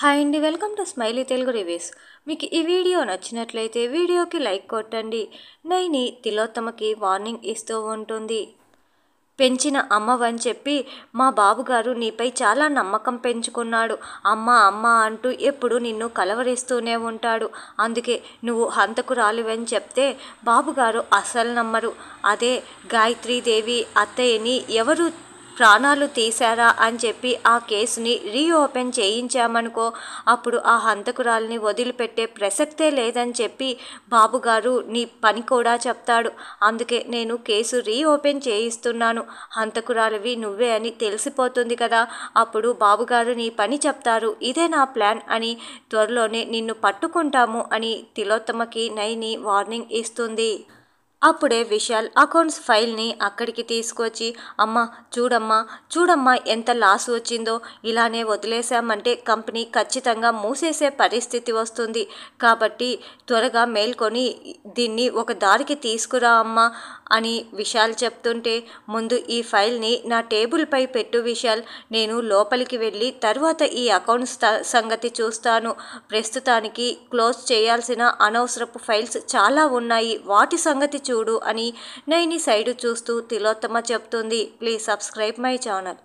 Hi అండి welcome to Smiley Telugu reviews మీకు ఈ వీడియో నచ్చినట్లయితే వీడియోకి లైక్ కొట్టండి. నైని తిలోత్తమకి వార్నింగ్ ఇస్తూ ఉంటుంది. పెంచిన అమ్మవని చెప్పి మా బాబుగారు నీపై చాలా నమ్మకం పెంచుకున్నాడు. అమ్మ అమ్మ అంటూ ఎప్పుడు నిన్ను కలవరిస్తూనే ఉంటాడు. అందుకే నువ్వు హంతకురాలివని చెప్తే బాబుగారు అస్సలు నమ్మరు. అదే గాయత్రీదేవి అత్తయ్యని ఎవరు ప్రాణాలు తీశారా అని చెప్పి ఆ కేసుని రీఓపెన్ చేయించామనుకో అప్పుడు ఆ హంతకురాల్ని వదిలిపెట్టే ప్రసక్తే లేదని చెప్పి బాబుగారు నీ పని కూడా చెప్తాడు. అందుకే నేను కేసు రీఓపెన్ చేయిస్తున్నాను. హంతకురాలివి నువ్వే అని తెలిసిపోతుంది కదా అప్పుడు బాబుగారు నీ పని చెప్తారు. ఇదే నా ప్లాన్ అని త్వరలోనే నిన్ను పట్టుకుంటాము అని తిలోత్తమకి నైని వార్నింగ్ ఇస్తుంది. అప్పుడే విశాల్ అకౌంట్స్ ఫైల్ని అక్కడికి తీసుకొచ్చి అమ్మ చూడమ్మా చూడమ్మా ఎంత లాస్ వచ్చిందో ఇలానే వదిలేశామంటే కంపెనీ ఖచ్చితంగా మూసేసే పరిస్థితి వస్తుంది. కాబట్టి త్వరగా మేల్కొని దీన్ని ఒక దారికి తీసుకురా అమ్మా అని విశాల్ చెప్తుంటే ముందు ఈ ఫైల్ని నా టేబుల్పై పెట్టు విశాల్ నేను లోపలికి వెళ్ళి తర్వాత ఈ అకౌంట్స్ సంగతి చూస్తాను. ప్రస్తుతానికి క్లోజ్ చేయాల్సిన అనవసరపు ఫైల్స్ చాలా ఉన్నాయి. వాటి సంగతి చూడు అని నైని సైడు చూస్తూ తిలోత్తమ చెప్తుంది ప్లీజ్ సబ్స్క్రైబ్ మై ఛానల్.